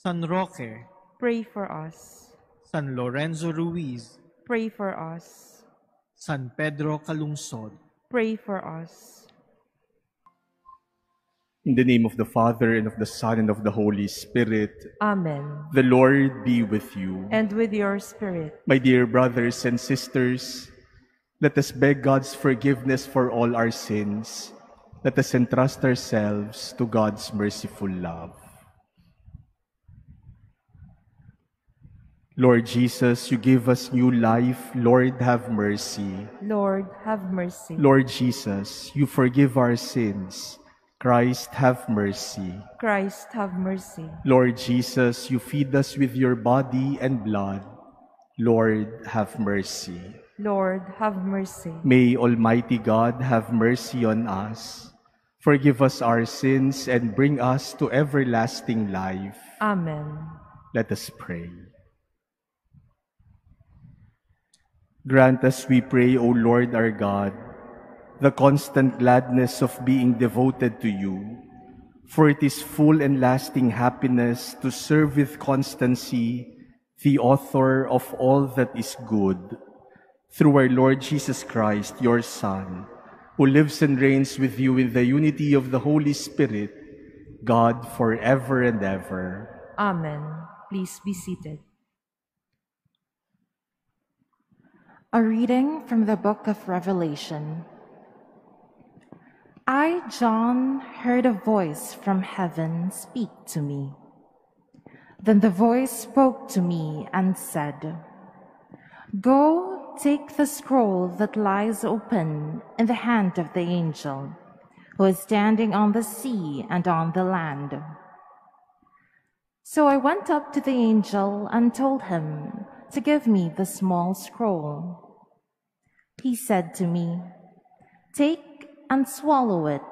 San Roque, Pray for us. San Lorenzo Ruiz, Pray for us. San Pedro Calungsod. Pray for us. In the name of the Father, and of the Son, and of the Holy Spirit, Amen. the Lord be with you. And with your spirit. My dear brothers and sisters, let us beg God's forgiveness for all our sins. Let us entrust ourselves to God's merciful love. Lord Jesus, you give us new life. Lord, have mercy. Lord, have mercy. Lord Jesus, you forgive our sins. Christ, have mercy. Christ, have mercy. Lord Jesus, you feed us with your body and blood. Lord, have mercy. Lord, have mercy. May Almighty God have mercy on us, forgive us our sins, and bring us to everlasting life. Amen. Let us pray. Grant us, we pray, O Lord our God, the constant gladness of being devoted to you, for it is full and lasting happiness to serve with constancy the author of all that is good, through our Lord Jesus Christ, your Son, who lives and reigns with you in the unity of the Holy Spirit, God forever and ever. Amen. Please be seated. A reading from the book of Revelation. I, John, heard a voice from heaven speak to me. Then the voice spoke to me and said, Go take the scroll that lies open in the hand of the angel who is standing on the sea and on the land. So I went up to the angel and told him to give me the small scroll. He said to me, Take and swallow it.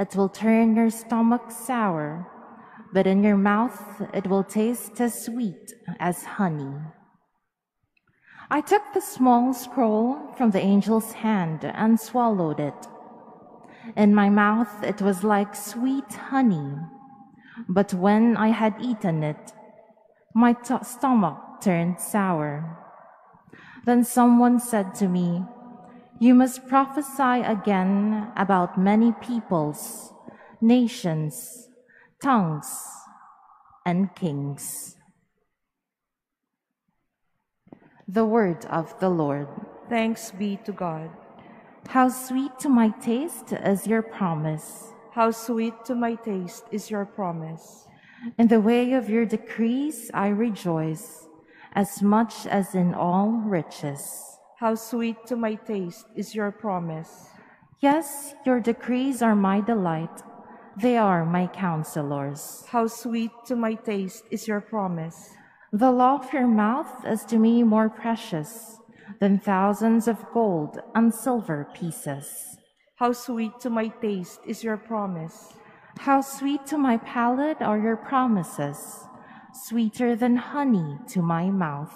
It will turn your stomach sour, but in your mouth it will taste as sweet as honey. I took the small scroll from the angel's hand and swallowed it. In my mouth it was like sweet honey, but when I had eaten it, my stomach turned sour. Then someone said to me, You must prophesy again about many peoples, nations, tongues, and kings. The word of the Lord. Thanks be to God. How sweet to my taste is your promise. How sweet to my taste is your promise. In the way of your decrees I rejoice, as much as in all riches. How sweet to my taste is your promise. Yes, your decrees are my delight. They are my counselors. How sweet to my taste is your promise. The law of your mouth is to me more precious than thousands of gold and silver pieces. How sweet to my taste is your promise. How sweet to my palate are your promises, sweeter than honey to my mouth.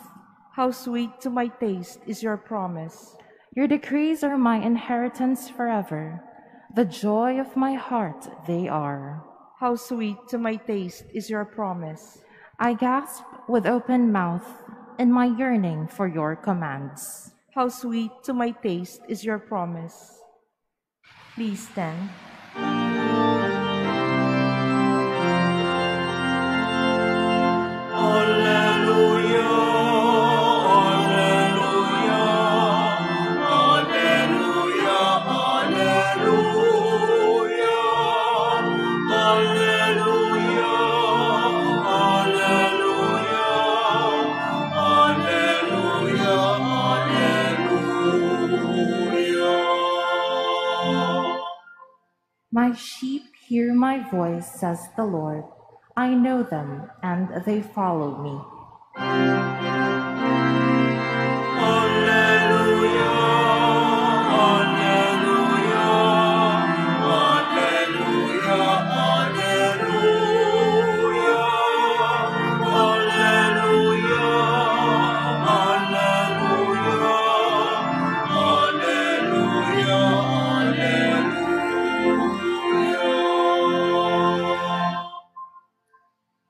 How sweet to my taste is your promise. Your decrees are my inheritance forever. The joy of my heart they are. How sweet to my taste is your promise. I gasp with open mouth in my yearning for your commands. How sweet to my taste is your promise. Please stand. My sheep hear my voice, says the Lord. I know them, and they follow me.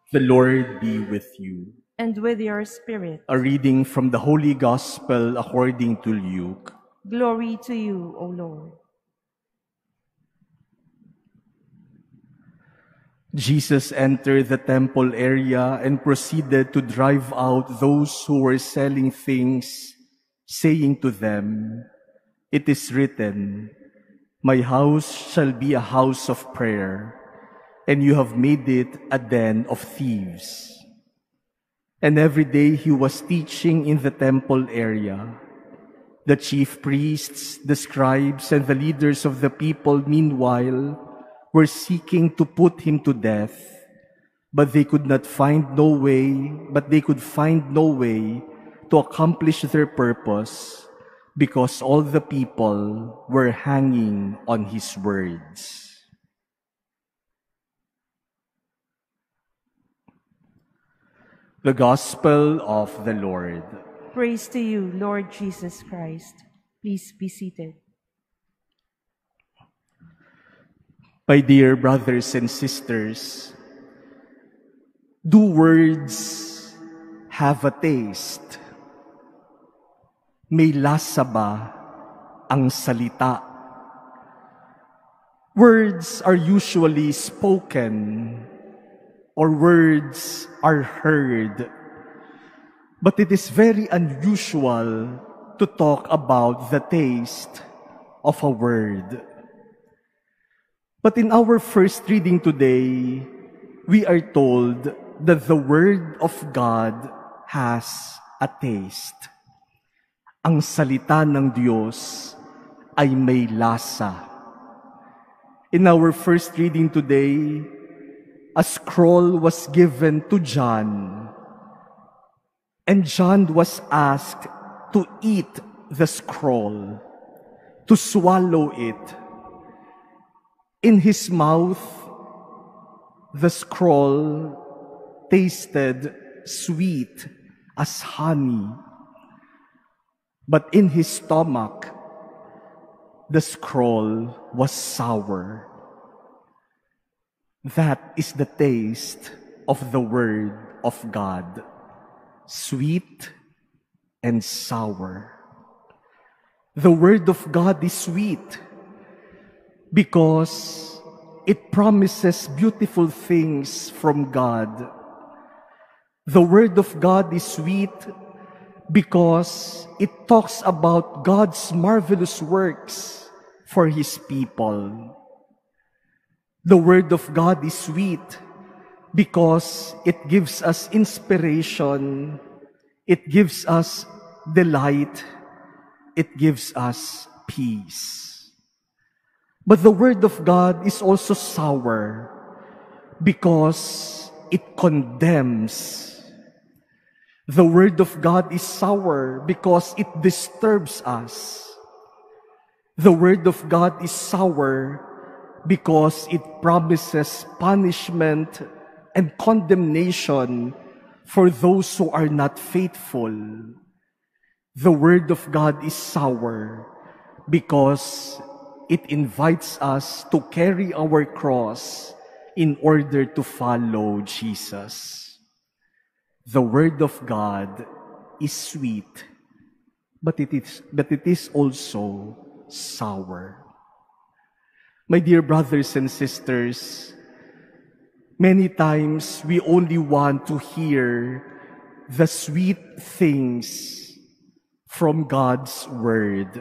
The Lord be with you. And with your spirit. A reading from the Holy Gospel according to Luke. Glory to you, O Lord. Jesus entered the temple area and proceeded to drive out those who were selling things, saying to them, It is written, My house shall be a house of prayer, and you have made it a den of thieves. And every day he was teaching in the temple area. The chief priests, the scribes, and the leaders of the people, meanwhile, were seeking to put him to death, but they could not find no way, but they could find no way to accomplish their purpose because all the people were hanging on his words. The Gospel of the Lord. Praise to you, Lord Jesus Christ. Please be seated. My dear brothers and sisters, do words have a taste? May lasa ba ang salita? Words are usually spoken or words are heard. But it is very unusual to talk about the taste of a word. But in our first reading today, we are told that the Word of God has a taste. Ang salita ng Diyos ay may lasa. In our first reading today, a scroll was given to John, and John was asked to eat the scroll, to swallow it. In his mouth, the scroll tasted sweet as honey, but in his stomach, the scroll was sour. That is the taste of the Word of God, sweet and sour. The Word of God is sweet because it promises beautiful things from God. The Word of God is sweet because it talks about God's marvelous works for His people. The Word of God is sweet because it gives us inspiration, it gives us delight, it gives us peace. But the Word of God is also sour because it condemns. The Word of God is sour because it disturbs us. The Word of God is sour because it promises punishment and condemnation for those who are not faithful. The Word of God is sour because it invites us to carry our cross in order to follow Jesus. The Word of God is sweet, but it is, but it is also sour. My dear brothers and sisters, many times we only want to hear the sweet things from God's Word.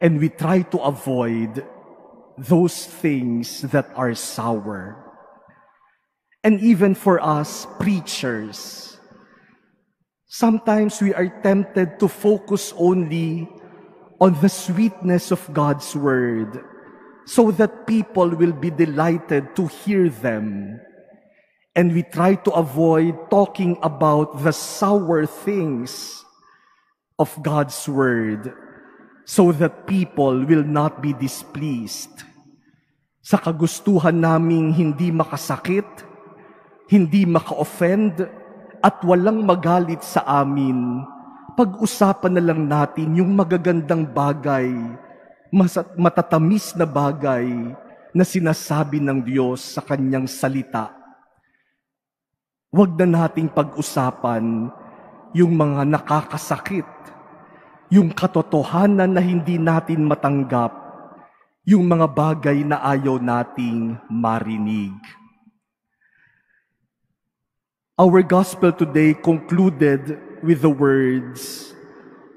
And we try to avoid those things that are sour. And even for us preachers, sometimes we are tempted to focus only on the sweetness of God's Word so that people will be delighted to hear them. And we try to avoid talking about the sour things of God's Word so that people will not be displeased. Sa kagustuhan naming hindi makasakit, hindi maka-offend, at walang magalit sa amin, pag-usapan na lang natin yung magagandang bagay, matatamis na bagay na sinasabi ng Diyos sa kanyang salita. Huwag na nating pag-usapan yung mga nakakasakit, yung katotohanan na hindi natin matanggap, yung mga bagay na ayaw nating marinig. Our gospel today concluded with the words,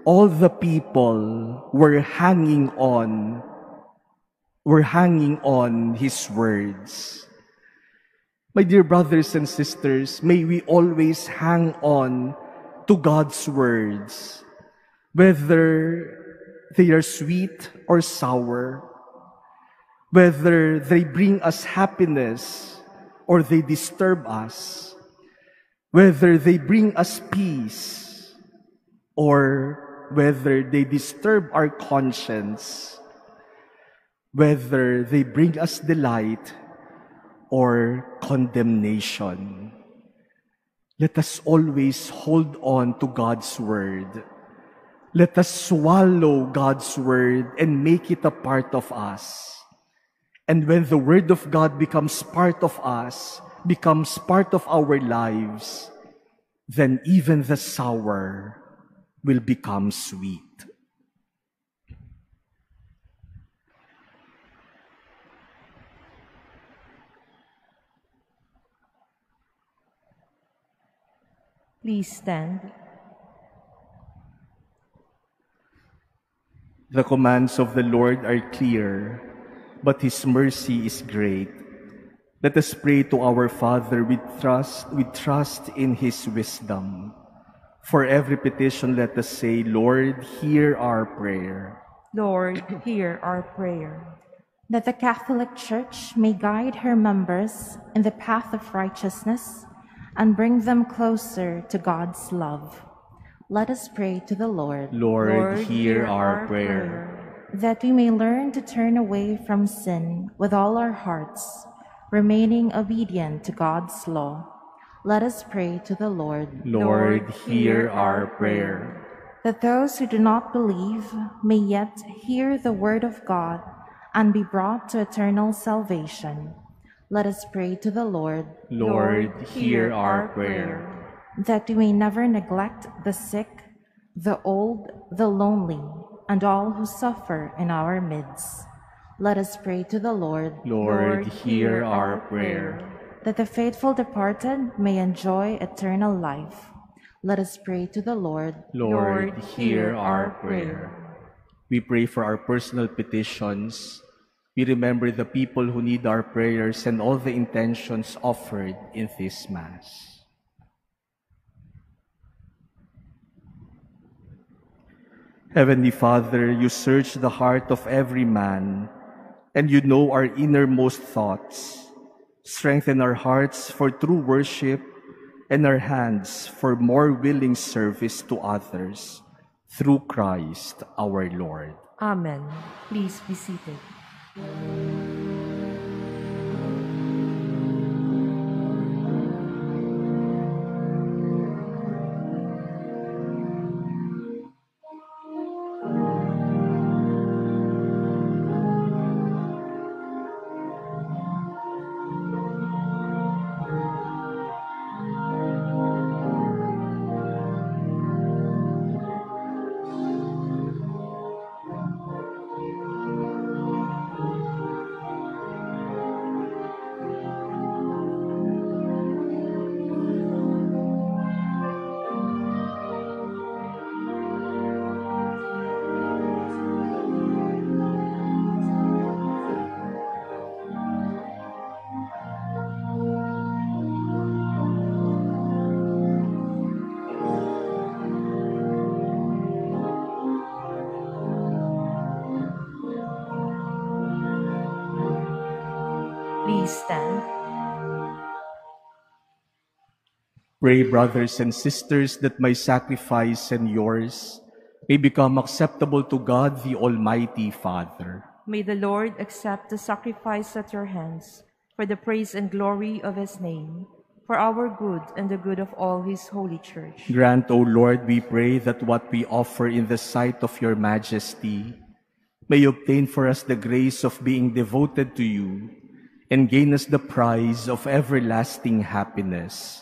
all the people were hanging on, were hanging on his words. My dear brothers and sisters, may we always hang on to God's words, whether they are sweet or sour, whether they bring us happiness or they disturb us whether they bring us peace or whether they disturb our conscience, whether they bring us delight or condemnation. Let us always hold on to God's word. Let us swallow God's word and make it a part of us. And when the word of God becomes part of us, becomes part of our lives, then even the sour will become sweet. Please stand. The commands of the Lord are clear, but his mercy is great. Let us pray to our Father with trust, with trust in His wisdom. For every petition, let us say, Lord, hear our prayer. Lord, hear our prayer. That the Catholic Church may guide her members in the path of righteousness and bring them closer to God's love. Let us pray to the Lord. Lord, Lord hear, hear our, our prayer. prayer. That we may learn to turn away from sin with all our hearts remaining obedient to God's law. Let us pray to the Lord. Lord, hear our prayer. That those who do not believe may yet hear the word of God and be brought to eternal salvation. Let us pray to the Lord. Lord, hear our prayer. That we may never neglect the sick, the old, the lonely, and all who suffer in our midst. Let us pray to the Lord Lord, hear our prayer. That the faithful departed may enjoy eternal life. Let us pray to the Lord. Lord, hear our prayer. We pray for our personal petitions. We remember the people who need our prayers and all the intentions offered in this Mass. Heavenly Father, you search the heart of every man, and you know our innermost thoughts. Strengthen our hearts for true worship and our hands for more willing service to others through Christ our Lord. Amen. Please be seated. Pray, brothers and sisters, that my sacrifice and yours may become acceptable to God the Almighty Father. May the Lord accept the sacrifice at your hands for the praise and glory of his name, for our good and the good of all his holy church. Grant, O Lord, we pray that what we offer in the sight of your majesty may obtain for us the grace of being devoted to you and gain us the prize of everlasting happiness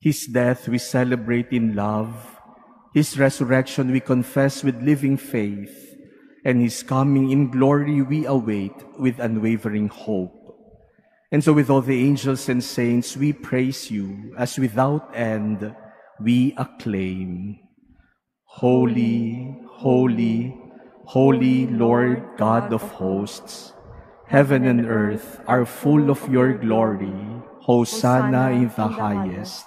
His death we celebrate in love. His resurrection we confess with living faith. And His coming in glory we await with unwavering hope. And so with all the angels and saints, we praise you as without end we acclaim. Holy, holy, holy Lord God of hosts, heaven and earth are full of your glory. Hosanna in the highest.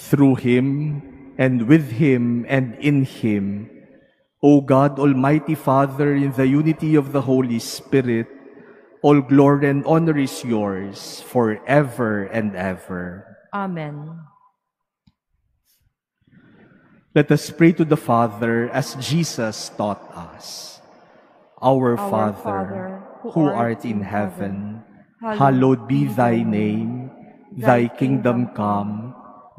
Through him and with him and in him, O God, Almighty Father, in the unity of the Holy Spirit, all glory and honor is yours forever and ever. Amen. Let us pray to the Father as Jesus taught us. Our, Our Father, Father, who art in heaven, hallowed be thy name. Thy kingdom come,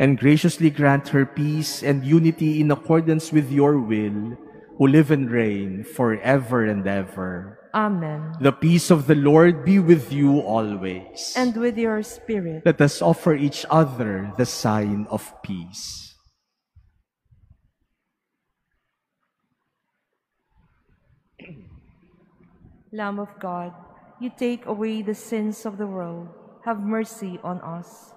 and graciously grant her peace and unity in accordance with your will, who live and reign forever and ever. Amen. The peace of the Lord be with you always. And with your spirit. Let us offer each other the sign of peace. Lamb of God, you take away the sins of the world. Have mercy on us.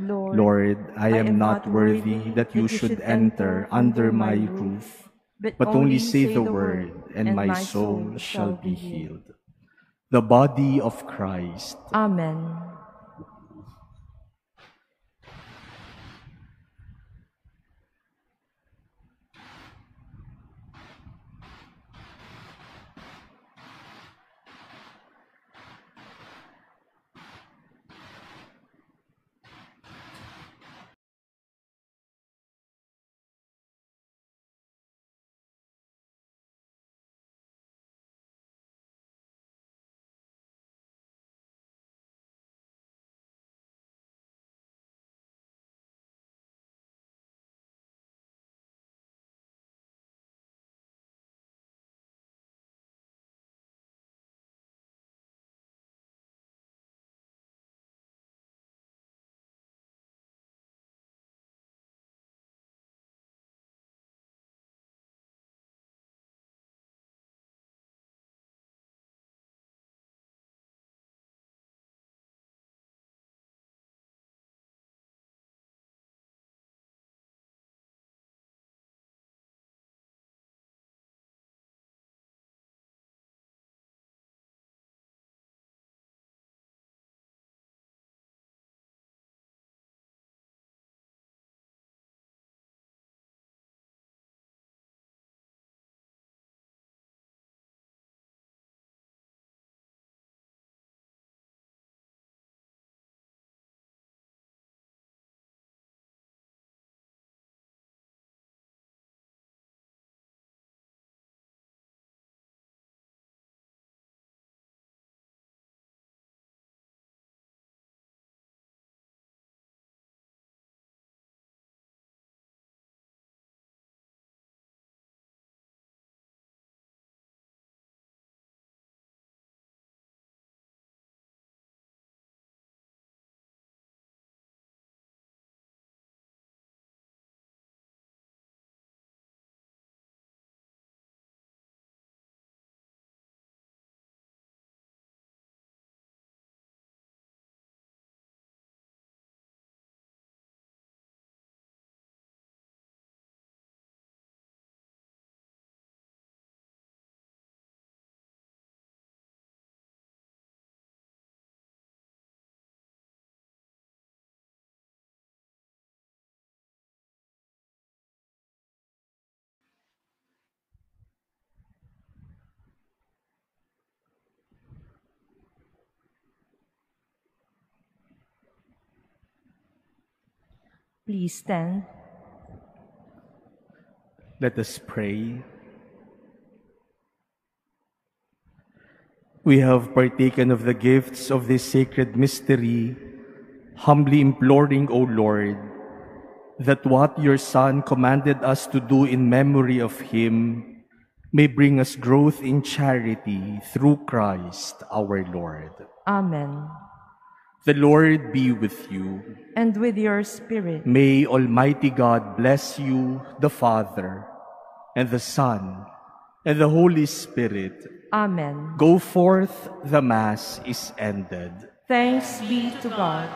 Lord, Lord, I am not worthy that you should enter under my roof, but only say the word, and my soul shall be healed. The body of Christ. Amen. Please stand. Let us pray. We have partaken of the gifts of this sacred mystery, humbly imploring, O Lord, that what your Son commanded us to do in memory of him may bring us growth in charity through Christ our Lord. Amen. The Lord be with you. And with your spirit, May Almighty God bless you, the Father, and the Son, and the Holy Spirit. Amen. Go forth, the Mass is ended. Thanks be to God.